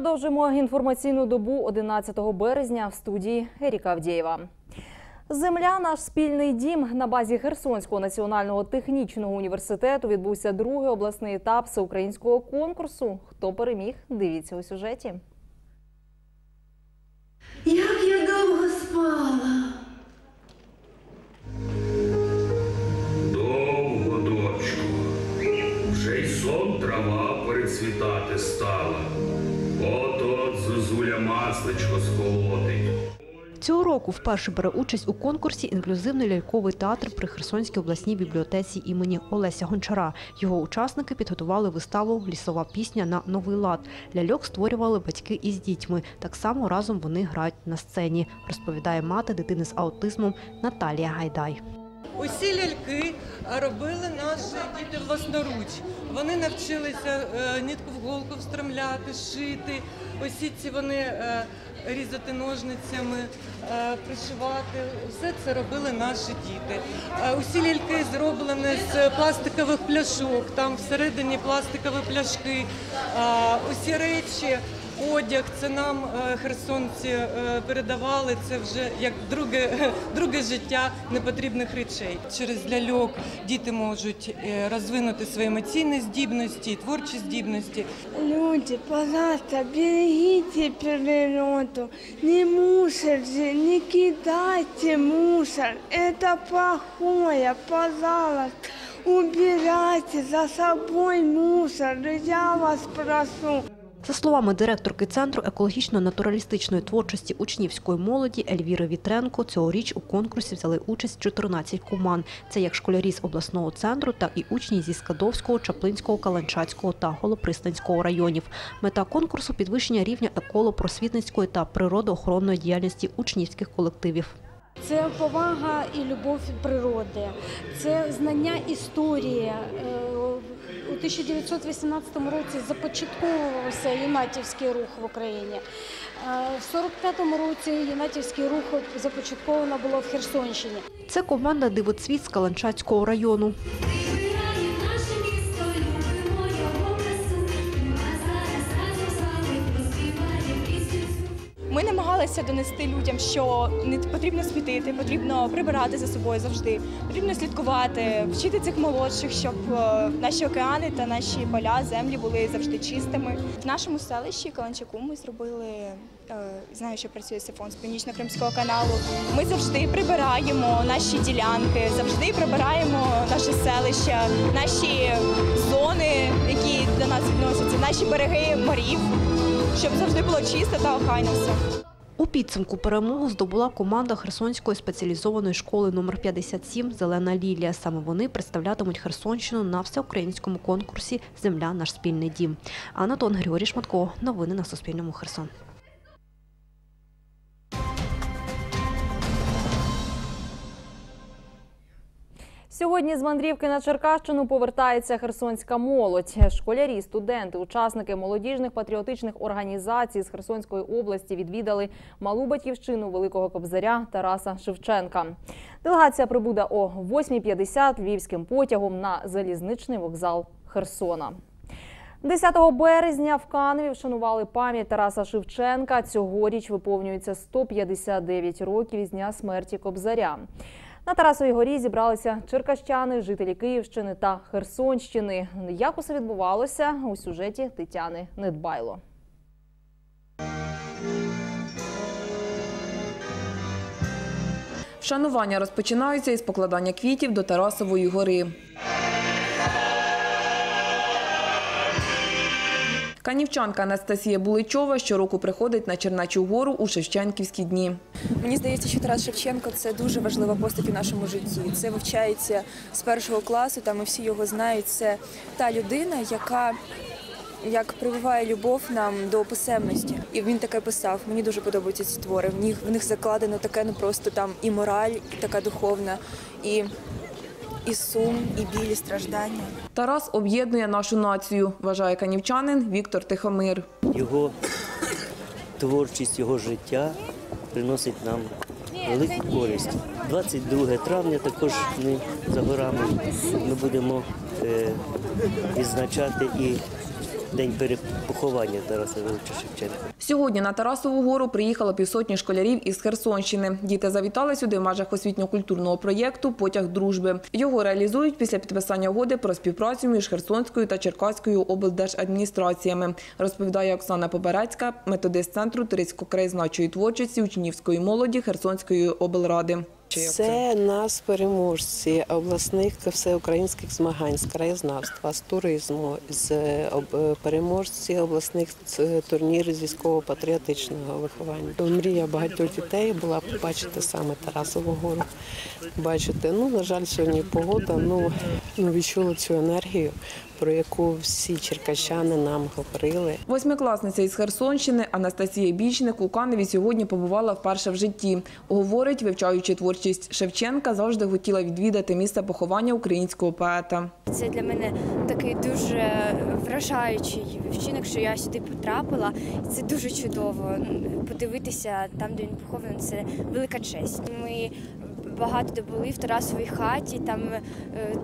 Продовжимо інформаційну добу 11 березня в студії Еріка Авдєєва. Земля наш спільний дім на базі Херсонського національного технічного університету відбувся другий обласний етап всеукраїнського конкурсу. Хто переміг? Дивіться у сюжеті. Як я довго спала. Року вперше бере участь у конкурсі інклюзивний ляльковий театр при Херсонській обласній бібліотеці імені Олеся Гончара. Його учасники підготували виставу Лісова пісня на новий лад. Ляльок створювали батьки із дітьми. Так само разом вони грають на сцені, розповідає мати дитини з аутизмом Наталія Гайдай. Усі ляльки робили наші діти власноруч. Вони навчилися е, нитку в голку встромляти, шити. Усі ці вони е, різати ножницями, е, пришивати. Все це робили наші діти. Усі ляльки зроблені з пластикових пляшок. Там всередині пластикові пляшки. Усі речі. Одяг, це нам е, херсонці е, передавали. Це вже як друге, друге життя непотрібних речей. Через ляльок діти можуть е, розвинути свої емоційні здібності, творчі здібності. Люди, пожалуйста, берегите природу. Не мусорьте, не кидайте мусор. Это плохое, пожалуйста. Убирайте за собой мусор, я вас прошу. За словами директорки центру екологічно-натуралістичної творчості учнівської молоді Ельвіри Вітренко, цьогоріч у конкурсі взяли участь 14 команд. Це як школярі з обласного центру, так і учні зі Скадовського, Чаплинського, Каланчацького та Голопристанського районів. Мета конкурсу – підвищення рівня еколо-просвітницької та природоохоронної діяльності учнівських колективів. Це повага і любов природи, це знання історії. У 1918 році започатковувався юнатівський рух в Україні. Е, В 45-му році юнатівський рух започатковано було в Херсонщині. Це команда «Дивоцвіт» з Каланчацького району. Ми намагалися донести людям, що не потрібно світити, потрібно прибирати за собою завжди, потрібно слідкувати, вчити цих молодших, щоб е, наші океани та наші поля, землі були завжди чистими. В нашому селищі Каланчаку ми зробили. е, Знаю, що працює Сифон з північно-кримського каналу. Ми завжди прибираємо наші ділянки, завжди прибираємо наше селище, наші зони, які до нас відносяться, наші береги морів, щоб завжди було чисто та охайно все. У підсумку перемогу здобула команда Херсонської спеціалізованої школи номер 57 Зелена лілія. Саме вони представлятимуть Херсонщину на всеукраїнському конкурсі Земля наш спільний дім. Анатон Григорій Шматко. Новини на Суспільному. Херсон. Сьогодні з мандрівки на Черкащину повертається херсонська молодь. Школярі, студенти, учасники молодіжних патріотичних організацій з Херсонської області відвідали малу батьківщину Великого Кобзаря Тараса Шевченка. Делегація прибуде о 8.50 львівським потягом на залізничний вокзал Херсона. 10 березня в Каневі вшанували пам'ять Тараса Шевченка. Цьогоріч виповнюється 159 років із дня смерті Кобзаря. На Тарасовій горі зібралися черкащани, жителі Київщини та Херсонщини. Як усе відбувалося у сюжеті Тетяни Недбайло. Вшанування розпочинаються із покладання квітів до Тарасової гори. Канівчанка Анастасія Буличова щороку приходить на Черначу гору у Шевченківські дні. Мені здається, що Тарас Шевченко це дуже важлива постать у нашому житті. Це вивчається з першого класу, там і всі його знають. Це та людина, яка як прививає любов нам до писемності. І він таке писав. Мені дуже подобаються ці твори. В них в них закладено таке ну просто там і мораль, і така духовна, і, і сум, і білі страждання. Тарас об'єднує нашу націю, вважає канівчанин Віктор Тихомир. Його творчість, його життя приносить нам велику користь. 22 травня також ми за горами ми будемо е, відзначати і день перепоховання Тараса Григоровича Шевченка. Сьогодні на Тарасову гору приїхало півсотні школярів із Херсонщини. Діти завітали сюди в межах освітньо-культурного проєкту Потяг дружби. Його реалізують після підписання угоди про співпрацю між Херсонською та Черкаською облдержадміністраціями, розповідає Оксана Поберецька, методист центру туристсько-краєзнавчої творчості учнівської молоді Херсонської облради. Це нас переможці обласних всеукраїнських змагань з краєзнавства, з туризму, з е, е, переможці обласних ц- турнірів з військово-патріотичного виховання. Мрія багатьох дітей була побачити саме Тарасову гору. Бачити, ну на жаль, сьогодні погода. Ну, ну відчули цю енергію, про яку всі черкащани нам говорили. Восьмикласниця із Херсонщини Анастасія Бічник у Каневі сьогодні побувала вперше в житті. Говорить, вивчаючи творчість Шевченка, завжди хотіла відвідати місце поховання українського поета. Це для мене такий дуже вражаючий вчинок, що я сюди потрапила. Це дуже чудово. Подивитися там, де він похований, це велика честь. Ми багато де були в Тарасовій хаті, там е,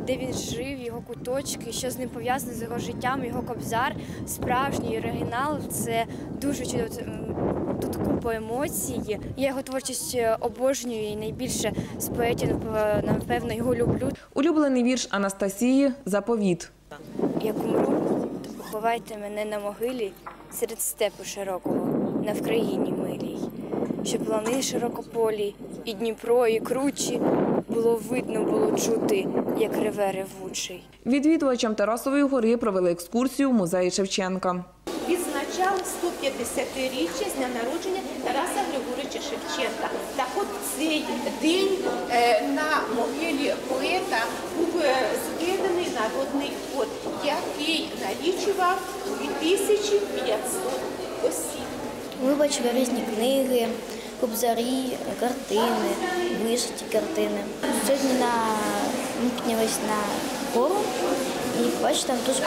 де він жив, його куточки, що з ним пов'язане з його життям, його кобзар, справжній оригінал. Це дуже чудово. Тут купа емоцій. Я його творчість е, обожнюю і найбільше з поетів, напевно, його люблю. Улюблений вірш Анастасії Заповіт. Як умру, то поховайте мене на могилі серед степу широкого, на Вкраїні милій, щоб лани широкополі, і Дніпро, і кручі було видно, було чути, як реве ревучий. Відвідувачам Тарасової гори провели екскурсію в музеї Шевченка. відзначали 150-річчя з дня народження Тараса Григоровича Шевченка. Так от цей день е, на могилі поета був е, зведений народний ход, який налічував 2500 осіб. Ми бачили різні книги, кобзарі, картини, вишиті картини. Сьогодні на, ми на гору і бачите, там дуже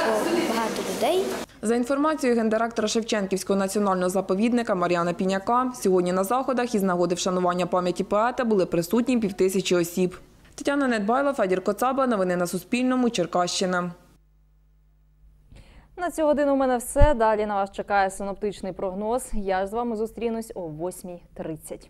багато людей. За інформацією гендиректора Шевченківського національного заповідника Мар'яна Піняка, сьогодні на заходах із нагоди вшанування пам'яті поета були присутні півтисячі осіб. Тетяна Недбайло, Федір Коцаба. Новини на Суспільному. Черкащина. На цю годину у мене все. Далі на вас чекає синоптичний прогноз. Я ж з вами зустрінусь о 8.30.